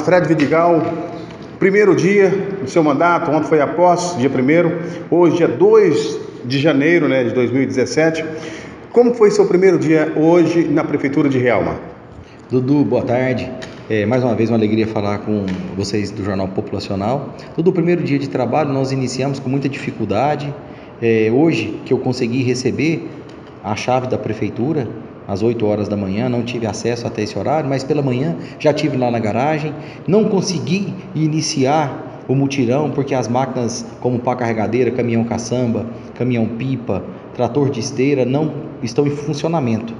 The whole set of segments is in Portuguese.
Fred Vidigal, primeiro dia do seu mandato, ontem foi a posse, dia 1 hoje dia 2 de janeiro né, de 2017. Como foi seu primeiro dia hoje na Prefeitura de Realma? Dudu, boa tarde. É, mais uma vez uma alegria falar com vocês do Jornal Populacional. O primeiro dia de trabalho nós iniciamos com muita dificuldade. É, hoje que eu consegui receber a chave da prefeitura, às 8 horas da manhã, não tive acesso até esse horário, mas pela manhã já tive lá na garagem, não consegui iniciar o mutirão porque as máquinas como pá carregadeira, caminhão caçamba, caminhão pipa, trator de esteira não estão em funcionamento.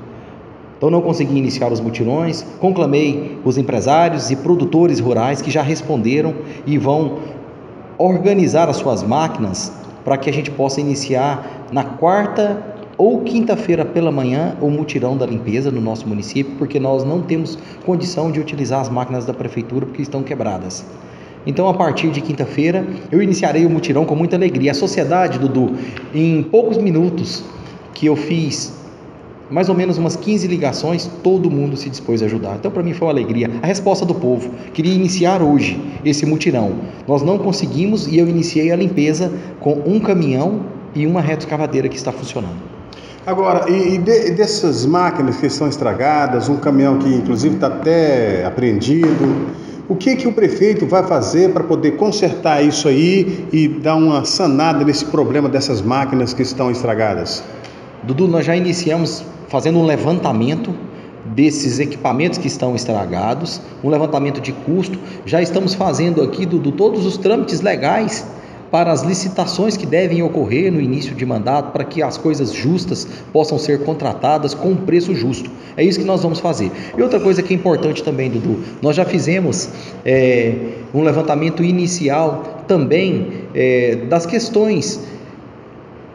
Então não consegui iniciar os mutirões, conclamei os empresários e produtores rurais que já responderam e vão organizar as suas máquinas para que a gente possa iniciar na quarta ou quinta-feira pela manhã o mutirão da limpeza no nosso município, porque nós não temos condição de utilizar as máquinas da prefeitura porque estão quebradas. Então, a partir de quinta-feira, eu iniciarei o mutirão com muita alegria. A sociedade, Dudu, em poucos minutos que eu fiz mais ou menos umas 15 ligações, todo mundo se dispôs a ajudar. Então, para mim foi uma alegria. A resposta do povo. Queria iniciar hoje esse mutirão. Nós não conseguimos e eu iniciei a limpeza com um caminhão e uma retroescavadeira que está funcionando. Agora, e, e de, dessas máquinas que estão estragadas, um caminhão que inclusive está até apreendido, o que, que o prefeito vai fazer para poder consertar isso aí e dar uma sanada nesse problema dessas máquinas que estão estragadas? Dudu, nós já iniciamos fazendo um levantamento desses equipamentos que estão estragados, um levantamento de custo. Já estamos fazendo aqui, Dudu, todos os trâmites legais para as licitações que devem ocorrer no início de mandato, para que as coisas justas possam ser contratadas com um preço justo. É isso que nós vamos fazer. E outra coisa que é importante também, Dudu, nós já fizemos é, um levantamento inicial também é, das questões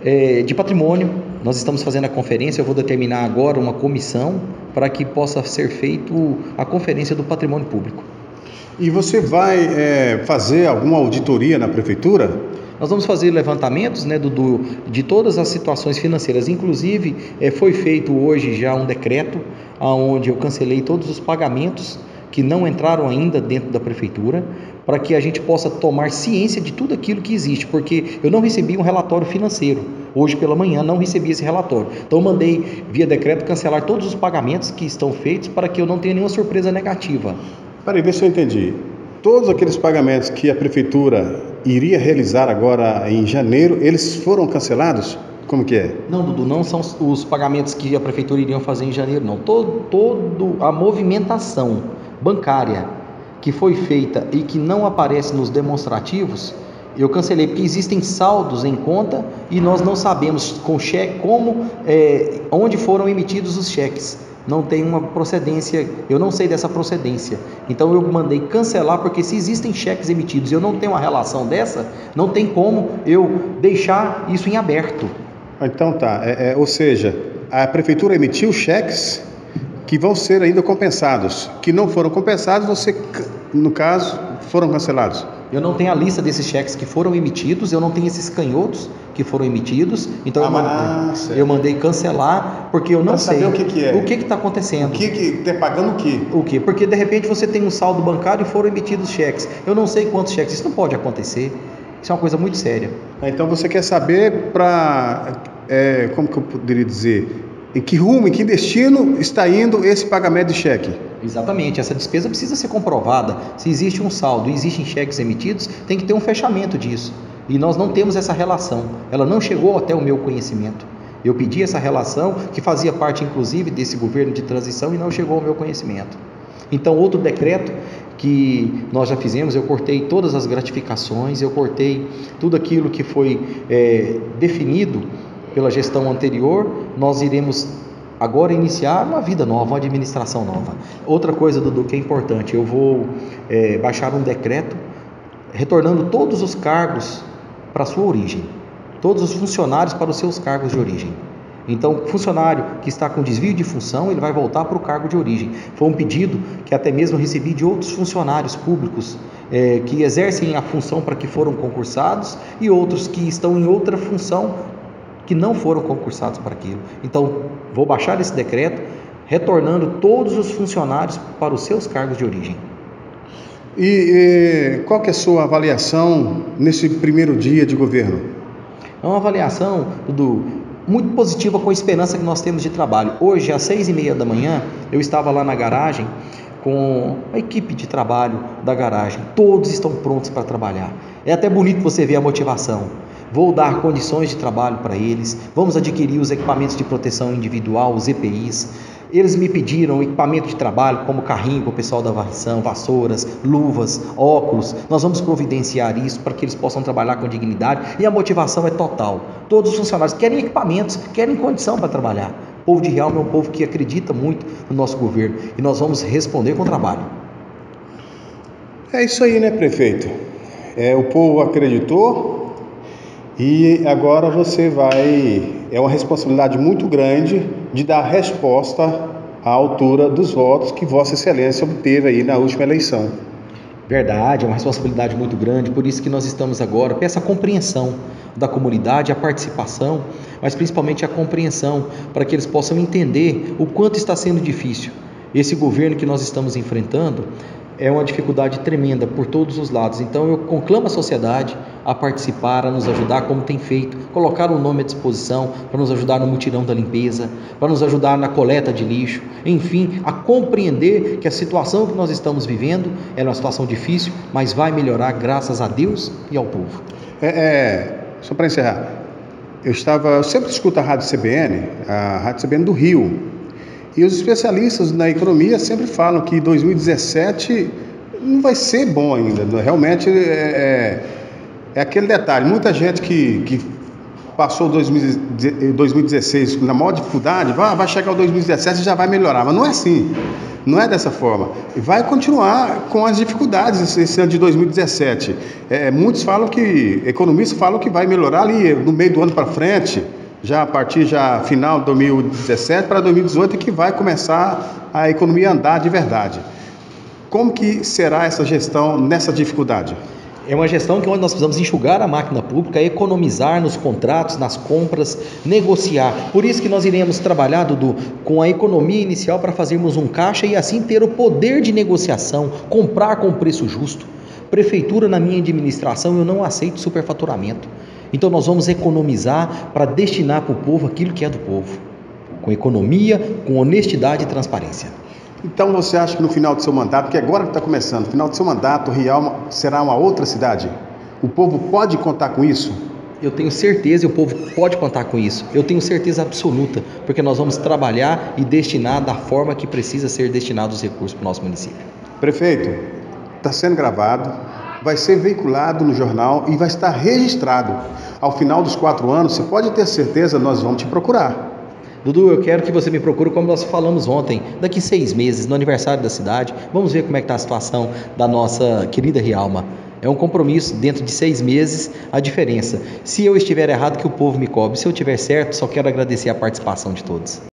é, de patrimônio. Nós estamos fazendo a conferência, eu vou determinar agora uma comissão para que possa ser feito a conferência do patrimônio público. E você vai é, fazer alguma auditoria na prefeitura? Nós vamos fazer levantamentos né, de todas as situações financeiras. Inclusive, é, foi feito hoje já um decreto onde eu cancelei todos os pagamentos que não entraram ainda dentro da prefeitura, para que a gente possa tomar ciência de tudo aquilo que existe, porque eu não recebi um relatório financeiro. Hoje pela manhã não recebi esse relatório. Então mandei via decreto cancelar todos os pagamentos que estão feitos para que eu não tenha nenhuma surpresa negativa. Peraí, vê se eu entendi. Todos aqueles pagamentos que a prefeitura iria realizar agora em janeiro, eles foram cancelados? Como que é? Não, Dudu, não são os pagamentos que a prefeitura iria fazer em janeiro, não. Todo, todo a movimentação bancária que foi feita e que não aparece nos demonstrativos, eu cancelei porque existem saldos em conta e nós não sabemos com cheque como, é, onde foram emitidos os cheques não tem uma procedência, eu não sei dessa procedência. Então eu mandei cancelar, porque se existem cheques emitidos e eu não tenho uma relação dessa, não tem como eu deixar isso em aberto. Então tá, é, é, ou seja, a prefeitura emitiu cheques que vão ser ainda compensados, que não foram compensados, você, no caso, foram cancelados. Eu não tenho a lista desses cheques que foram emitidos, eu não tenho esses canhotos que foram emitidos, então ah, eu, mandei, eu, mandei, cancelar porque eu não pra sei o que, que é. o que está acontecendo. O que está pagando o que? O que? Porque de repente você tem um saldo bancário e foram emitidos cheques. Eu não sei quantos cheques, isso não pode acontecer. Isso é uma coisa muito séria. Então você quer saber para, é, como que eu poderia dizer, em que rumo, em que destino está indo esse pagamento de cheque? Exatamente, essa despesa precisa ser comprovada. Se existe um saldo e existem cheques emitidos, tem que ter um fechamento disso. E nós não temos essa relação, ela não chegou até o meu conhecimento. Eu pedi essa relação, que fazia parte inclusive desse governo de transição, e não chegou ao meu conhecimento. Então, outro decreto que nós já fizemos, eu cortei todas as gratificações, eu cortei tudo aquilo que foi é, definido pela gestão anterior, nós iremos agora iniciar uma vida nova, uma administração nova. Outra coisa, Dudu, que é importante, eu vou é, baixar um decreto retornando todos os cargos para a sua origem, todos os funcionários para os seus cargos de origem. Então, funcionário que está com desvio de função, ele vai voltar para o cargo de origem. Foi um pedido que até mesmo recebi de outros funcionários públicos é, que exercem a função para que foram concursados e outros que estão em outra função que não foram concursados para aquilo. Então, vou baixar esse decreto, retornando todos os funcionários para os seus cargos de origem. E, e qual que é a sua avaliação nesse primeiro dia de governo? É uma avaliação, Dudu, muito positiva com a esperança que nós temos de trabalho. Hoje, às seis e meia da manhã, eu estava lá na garagem com a equipe de trabalho da garagem. Todos estão prontos para trabalhar. É até bonito você ver a motivação. Vou dar condições de trabalho para eles. Vamos adquirir os equipamentos de proteção individual, os EPIs. Eles me pediram equipamento de trabalho, como carrinho para o pessoal da varrição, vassouras, luvas, óculos. Nós vamos providenciar isso para que eles possam trabalhar com dignidade e a motivação é total. Todos os funcionários querem equipamentos, querem condição para trabalhar. O povo de Realme é um povo que acredita muito no nosso governo e nós vamos responder com trabalho. É isso aí, né, prefeito? É, o povo acreditou e agora você vai. É uma responsabilidade muito grande de dar resposta à altura dos votos que Vossa Excelência obteve aí na última eleição. Verdade, é uma responsabilidade muito grande, por isso que nós estamos agora, peça compreensão da comunidade, a participação, mas principalmente a compreensão, para que eles possam entender o quanto está sendo difícil. Esse governo que nós estamos enfrentando é uma dificuldade tremenda por todos os lados. Então eu conclamo a sociedade a participar, a nos ajudar como tem feito, colocar o nome à disposição para nos ajudar no mutirão da limpeza, para nos ajudar na coleta de lixo, enfim, a compreender que a situação que nós estamos vivendo é uma situação difícil, mas vai melhorar graças a Deus e ao povo. É, é só para encerrar, eu estava, eu sempre escuto a Rádio CBN, a Rádio CBN do Rio, e os especialistas na economia sempre falam que 2017 não vai ser bom ainda. Realmente é, é, é aquele detalhe. Muita gente que, que passou 2016 na maior dificuldade, vai, vai chegar o 2017 e já vai melhorar. Mas não é assim. Não é dessa forma. Vai continuar com as dificuldades esse ano de 2017. É, muitos falam que, economistas falam que vai melhorar ali no meio do ano para frente, já a partir já final de 2017 para 2018 que vai começar a economia andar de verdade. Como que será essa gestão nessa dificuldade? É uma gestão que onde nós precisamos enxugar a máquina pública, economizar nos contratos, nas compras, negociar. Por isso que nós iremos trabalhar, Dudu, com a economia inicial para fazermos um caixa e assim ter o poder de negociação, comprar com preço justo. Prefeitura, na minha administração, eu não aceito superfaturamento. Então nós vamos economizar para destinar para o povo aquilo que é do povo, com economia, com honestidade e transparência. Então você acha que no final do seu mandato, porque agora que está começando, no final do seu mandato, Rialma será uma outra cidade? O povo pode contar com isso? Eu tenho certeza e o povo pode contar com isso. Eu tenho certeza absoluta, porque nós vamos trabalhar e destinar da forma que precisa ser destinados os recursos para o nosso município. Prefeito, está sendo gravado, vai ser veiculado no jornal e vai estar registrado. Ao final dos quatro anos, você pode ter certeza, nós vamos te procurar. Dudu, eu quero que você me procure como nós falamos ontem, daqui seis meses, no aniversário da cidade. Vamos ver como é que está a situação da nossa querida Rialma. É um compromisso, dentro de seis meses, a diferença. Se eu estiver errado, que o povo me cobre. Se eu estiver certo, só quero agradecer a participação de todos.